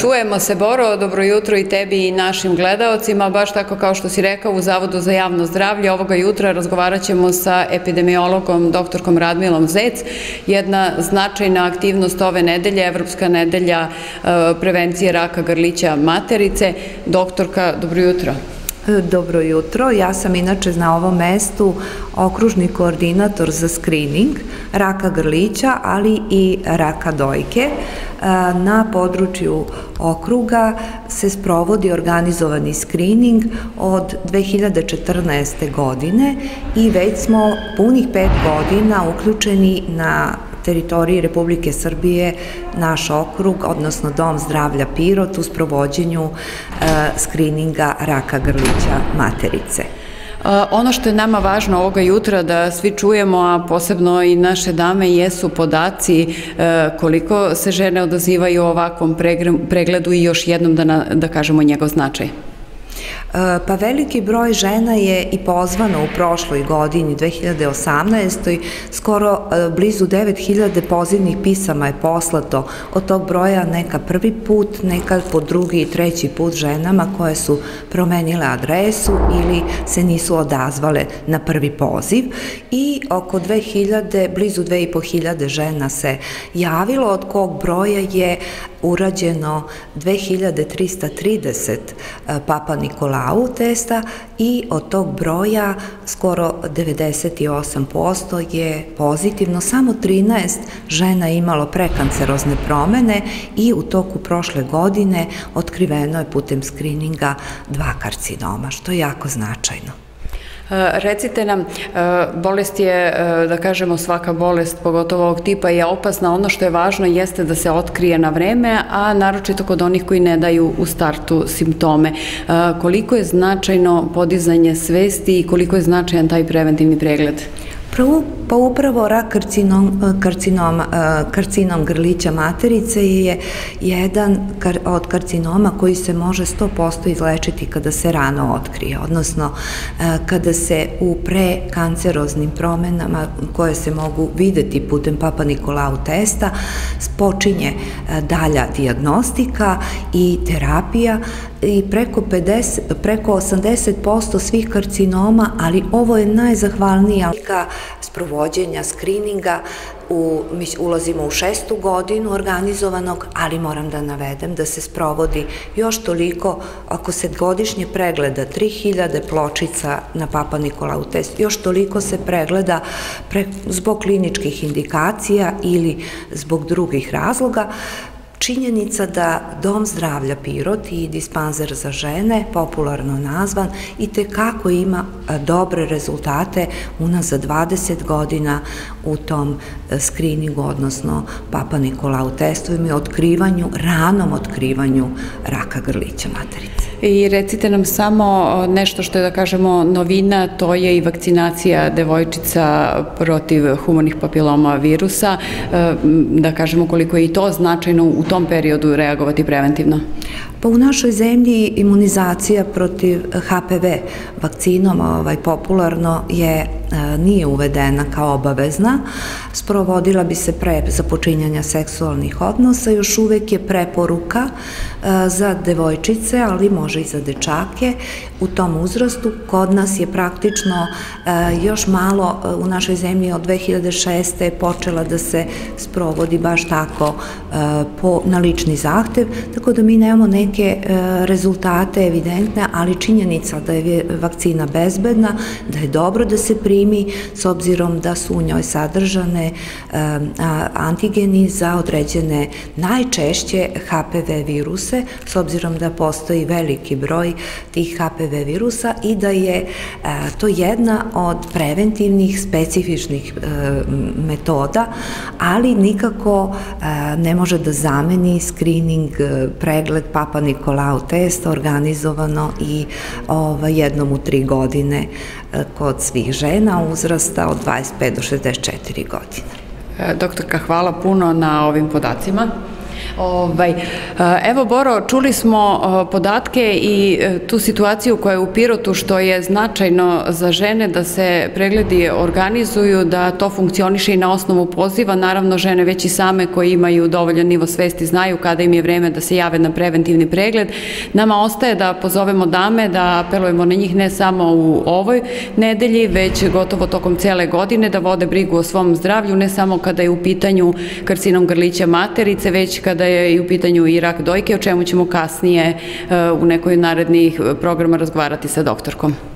Čujemo se, Boro, dobro jutro i tebi i našim gledaocima, baš tako kao što si rekao u Zavodu za javno zdravlje. Ovoga jutra razgovarat ćemo sa epidemiologom doktorkom Radmilom Zec. Jedna značajna aktivnost ove nedelje, Evropska nedelja e, prevencije raka grlića materice. Doktorka, dobro jutro. Dobro jutro, ja sam inače na ovom mestu okružni koordinator za screening raka grlića, ali i raka dojke. Na području okruga se sprovodi organizovani screening od 2014. godine i već smo punih pet godina uključeni na teritoriji Republike Srbije naš okrug, odnosno Dom zdravlja Pirot u sprovođenju e, skrininga raka grlića materice. Ono što je nama važno ovoga jutra da svi čujemo, a posebno i naše dame, jesu podaci e, koliko se žene odazivaju ovakvom pregledu i još jednom da, na, da kažemo njegov značaj. E, pa veliki broj žena je i pozvano u prošloj godini, 2018. Skoro e, blizu 9000 pozivnih pisama je poslato. Od tog broja neka prvi put, neka po drugi i treći put ženama koje su promenile adresu ili se nisu odazvale na prvi poziv. I oko 2000, blizu 2500 žena se javilo, od kog broja je urađeno 2330 e, Papa Nikolau testa i od tog broja skoro 98% je pozitivno, samo 13 žena imalo prekancerozne promene i u toku prošle godine otkriveno je putem skrininga dva karcinoma, što je jako značajno. E, recite nam, e, bolest je, e, da kažemo, svaka bolest, pogotovo ovog tipa, je opasna. Ono što je važno jeste da se otkrije na vreme, a naročito kod onih koji ne daju u startu simptome. Koliko je značajno podizanje svesti i koliko je značajan taj preventivni pregled? Pa upravo rak karcinom, karcinom, karcinom grlića materice je jedan od karcinoma koji se može 100% izlečiti kada se rano otkrije, odnosno kada se u prekanceroznim promenama koje se mogu videti putem Papa Nikolau testa počinje dalja diagnostika i terapija i preko 50, preko 80% svih karcinoma, ali ovo je najzahvalnija sprovođenja skrininga, u, mi ulazimo u šestu godinu organizovanog, ali moram da navedem da se sprovodi još toliko, ako se godišnje pregleda 3000 pločica na Papa Nikolau test, još toliko se pregleda pre, zbog kliničkih indikacija ili zbog drugih razloga, Činjenica da Dom zdravlja Pirot i dispanzer za žene, popularno nazvan, i tekako ima dobre rezultate unazad 20 godina u tom e, skriningu, odnosno Papa Nikolau testovima i otkrivanju, ranom otkrivanju raka grlića materice. I recite nam samo nešto što je, da kažemo, novina, to je i vakcinacija devojčica protiv humanih papiloma virusa, e, da kažemo koliko je i to značajno u tom periodu reagovati preventivno. Pa u našoj zemlji imunizacija protiv HPV vakcinom ovaj, popularno je e, nije uvedena kao obavezna, sprovodila bi se pre započinjanja seksualnih odnosa, još uvek je preporuka e, za devojčice, ali može i za dečake u tom uzrastu. Kod nas je praktično e, još malo u našoj zemlji od 2006. je počela da se sprovodi baš tako po, na lični zahtev, tako da mi nemamo neke e, rezultate evidentne, ali činjenica da je vakcina bezbedna, da je dobro da se primi s obzirom da su u njoj sadržane e, antigeni za određene najčešće HPV viruse, s obzirom da postoji veliki broj tih HPV virusa i da je e, to jedna od preventivnih specifičnih metoda, ali nikako ne može da zameni screening, pregled Papa Nikolau test organizovano i ovaj, jednom u tri godine e, kod svih žena uzrasta od 25 do 64 godine. E, doktorka, hvala puno na ovim podacima. Ovaj, evo Boro, čuli smo podatke i e, tu situaciju koja je u Pirotu što je značajno za žene da se pregledi organizuju, da to funkcioniše i na osnovu poziva. Naravno, žene već i same koji imaju dovoljan nivo svesti znaju kada im je vreme da se jave na preventivni pregled. Nama ostaje da pozovemo dame, da apelujemo na njih ne samo u ovoj nedelji, već gotovo tokom cele godine, da vode brigu o svom zdravlju, ne samo kada je u pitanju karcinom grlića materice, već kada je i u pitanju i rak dojke, o čemu ćemo kasnije e, u nekoj narednih programa razgovarati sa doktorkom.